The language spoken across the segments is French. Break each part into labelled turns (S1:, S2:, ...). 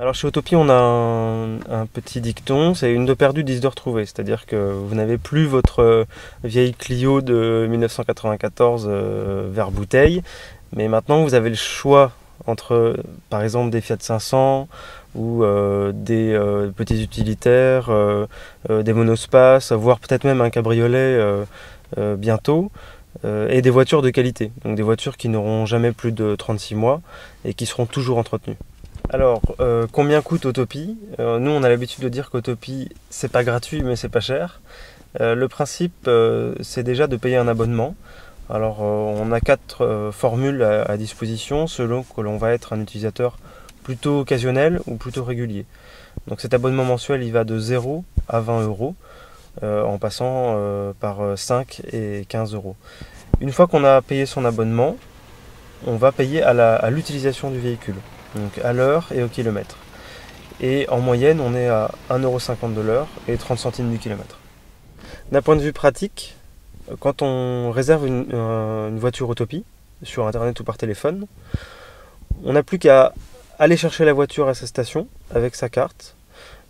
S1: Alors chez Autopie, on a un, petit dicton, c'est une de perdue, dix de retrouvée. C'est-à-dire que vous n'avez plus votre euh, vieille Clio de 1994 euh, vers bouteille, mais maintenant vous avez le choix entre par exemple des Fiat 500 ou euh, des petits utilitaires, des monospaces, voire peut-être même un cabriolet bientôt. et des voitures de qualité, donc des voitures qui n'auront jamais plus de 36 mois et qui seront toujours entretenues. Alors, euh, combien coûte Autopie euh, Nous, on a l'habitude de dire qu'Autopie, c'est pas gratuit, mais c'est pas cher. Euh, le principe, c'est déjà de payer un abonnement. Alors, on a quatre formules à, disposition selon que l'on va être un utilisateur plutôt occasionnel ou plutôt régulier. Donc, cet abonnement mensuel, il va de 0 à 20 euros, en passant par 5 et 15 euros. Une fois qu'on a payé son abonnement, on va payer à l'utilisation du véhicule donc à l'heure et au kilomètre. Et en moyenne, on est à 1,50€ de l'heure et 30 centimes du kilomètre. D'un point de vue pratique, quand on réserve une, voiture Autopie sur internet ou par téléphone, on n'a plus qu'à aller chercher la voiture à sa station avec sa carte.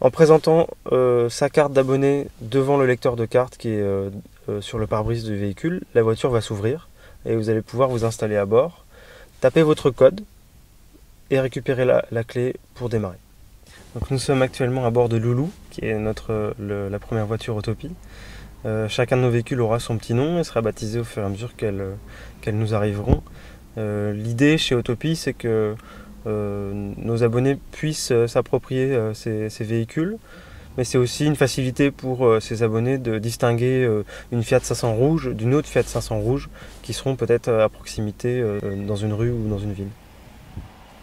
S1: En présentant euh, sa carte d'abonné devant le lecteur de carte qui est euh, euh, sur le pare-brise du véhicule, la voiture va s'ouvrir et vous allez pouvoir vous installer à bord, taper votre code et récupérer la, clé pour démarrer. Donc nous sommes actuellement à bord de Loulou, qui est notre, la première voiture Autopie. Euh, chacun de nos véhicules aura son petit nom et sera baptisé au fur et à mesure qu'elles nous arriveront. Euh, l'idée chez Autopie, c'est que euh, nos abonnés puissent s'approprier ces, véhicules, mais c'est aussi une facilité pour ces abonnés de distinguer une Fiat 500 rouge d'une autre Fiat 500 rouge qui seront peut-être à proximité dans une rue ou dans une ville.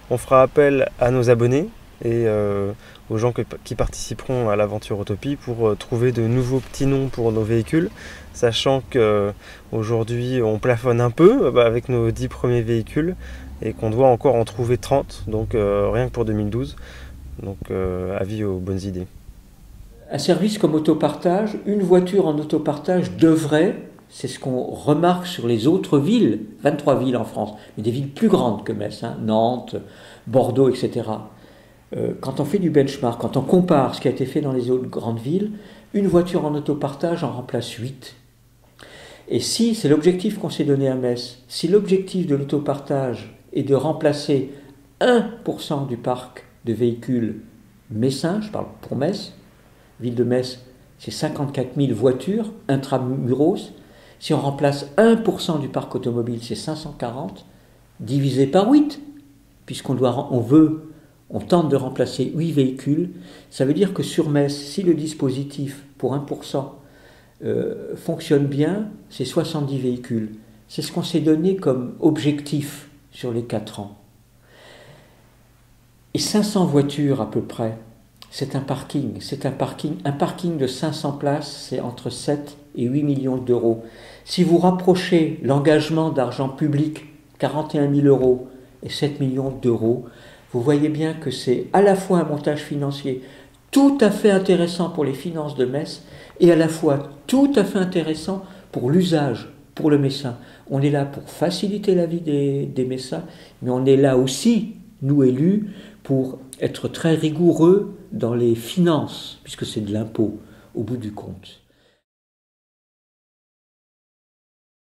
S1: On fera appel à nos abonnés et euh, aux gens qui participeront à l'aventure Utopie pour euh, trouver de nouveaux petits noms pour nos véhicules, sachant qu'aujourd'hui on plafonne un peu bah, avec nos 10 premiers véhicules et qu'on doit encore en trouver 30, donc euh, rien que pour 2012. Donc avis aux bonnes idées.
S2: Un service comme autopartage, une voiture en autopartage devrait c'est ce qu'on remarque sur les autres villes, 23 villes en France, mais des villes plus grandes que Metz, hein, Nantes, Bordeaux, etc. Euh, quand on fait du benchmark, quand on compare ce qui a été fait dans les autres grandes villes, une voiture en autopartage en remplace 8. Et si, c'est l'objectif qu'on s'est donné à Metz, si l'objectif de l'autopartage est de remplacer 1% du parc de véhicules messins, je parle pour Metz, ville de Metz, c'est 54 000 voitures intramuros, si on remplace 1% du parc automobile, c'est 540, divisé par 8, puisqu'on doit, on veut, on tente de remplacer 8 véhicules, ça veut dire que sur Metz, si le dispositif pour 1% euh, fonctionne bien, c'est 70 véhicules. C'est ce qu'on s'est donné comme objectif sur les 4 ans. Et 500 voitures à peu près, c'est un parking. C'est un parking. Un parking de 500 places, c'est entre 7 et 8 millions d'euros. Si vous rapprochez l'engagement d'argent public, 41 000 euros et 7 millions d'euros, vous voyez bien que c'est à la fois un montage financier tout à fait intéressant pour les finances de Metz et à la fois tout à fait intéressant pour l'usage, pour le messin. On est là pour faciliter la vie des, des messins, mais on est là aussi, nous élus, pour être très rigoureux dans les finances, puisque c'est de l'impôt au bout du compte.